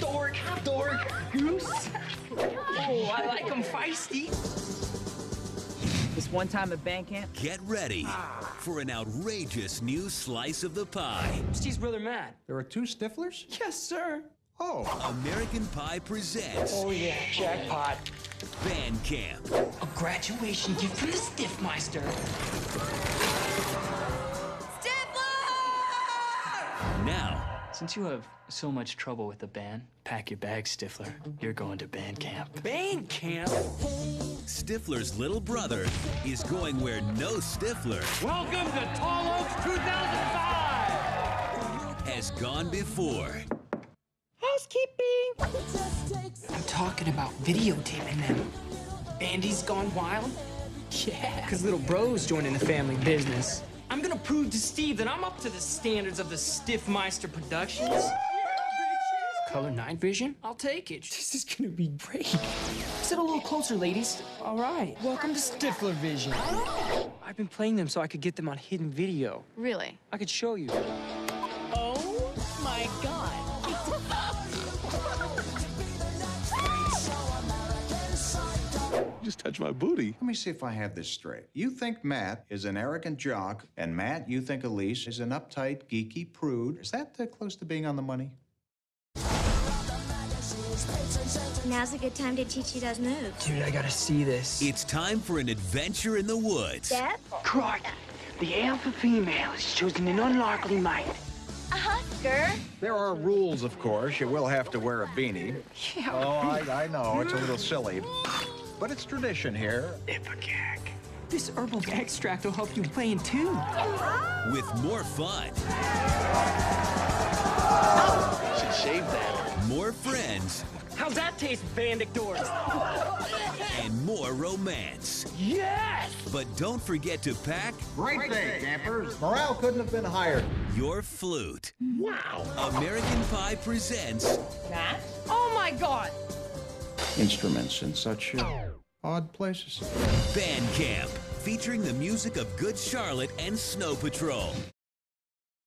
Dork, dork, goose. Oh, I like them feisty. This one time at band camp, Get ready for an outrageous new slice of the pie. Steve's brother Matt. There are two Stiflers? Yes, sir. Oh, American Pie presents Oh, yeah, jackpot. Band Camp. A graduation gift from the Stifmeister. Since you have so much trouble with the band, pack your bags, Stifler. You're going to band camp. Band camp. Stifler's little brother is going where no Stifler Welcome to Tall Oaks 2005. has gone before. Housekeeping. I'm talking about videotaping them. Andy's gone wild. Yeah. Cause little bro's joining the family business. Prove to Steve that I'm up to the standards of the Stifmeister Productions. Color night vision? I'll take it. This is gonna be great. Sit a little closer, ladies. All right. Welcome to Stifler Vision. I've been playing them so I could get them on hidden video. Really? I could show you. Oh my god. Just touch my booty. let me see if I have this straight. You think Matt is an arrogant jock, and Matt, you think Elise is an uptight, geeky prude. Is that uh, close to being on the money? Now's a good time to teach you those moves. Dude, I gotta see this. It's time for an adventure in the woods. Step, Crikey. The alpha female has chosen an unlikely mate. a husker, There are rules, of course. You will have to wear a beanie. Yeah. Oh, I, I know. It's a little silly. But it's tradition here. Ipecac. This herbal extract will help you play in tune. With more fun, Should shave that. more friends, How's that taste, Bandictors? and more romance. Yes! But don't forget to pack Great day, campers. Morale couldn't have been higher. your flute. Wow! American Pie presents Matt? Oh my god. Instruments in such odd places. Band Camp, featuring the music of Good Charlotte and Snow Patrol.